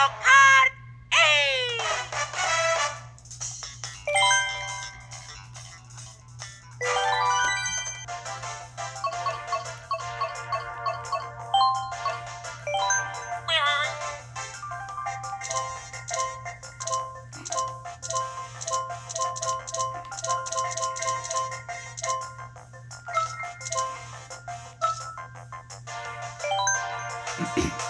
Mario Kart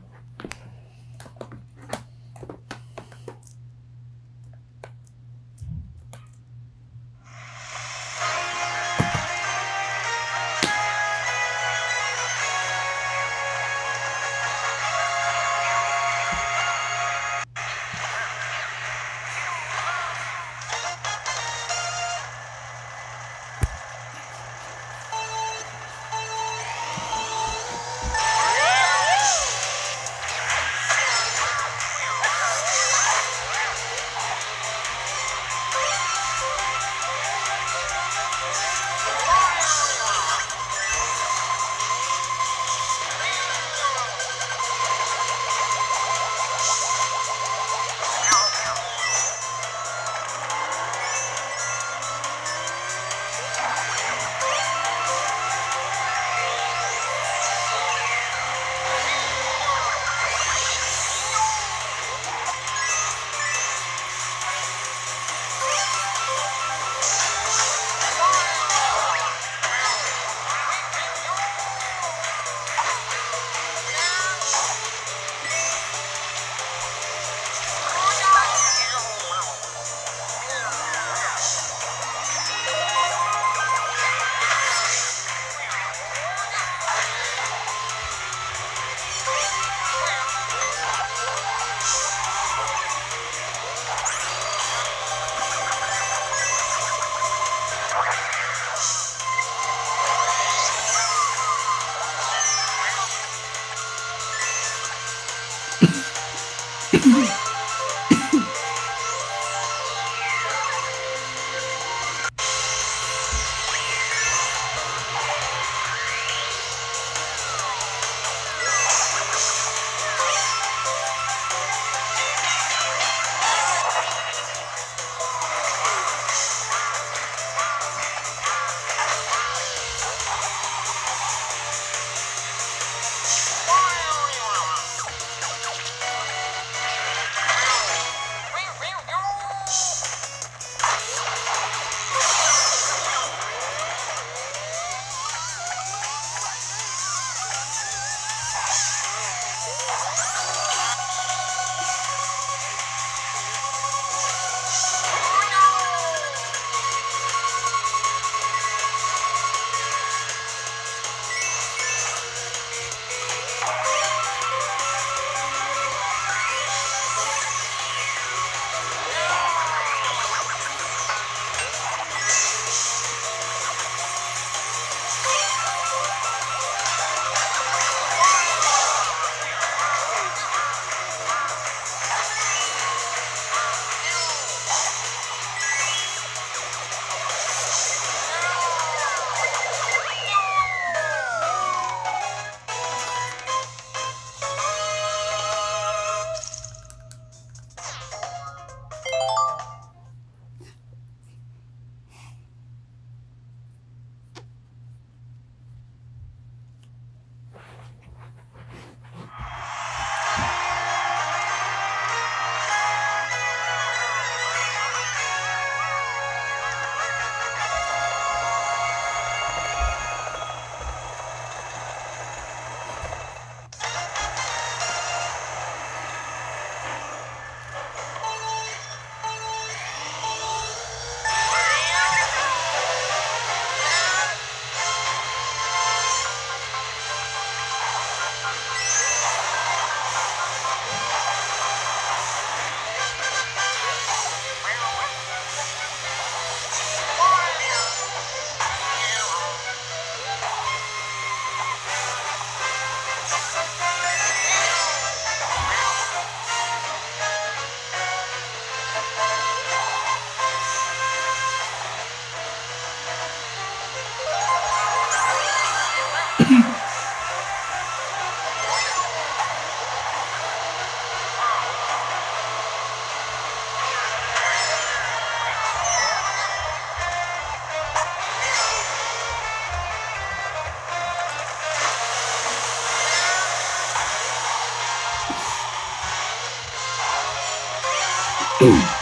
Boom.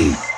Mm-hmm.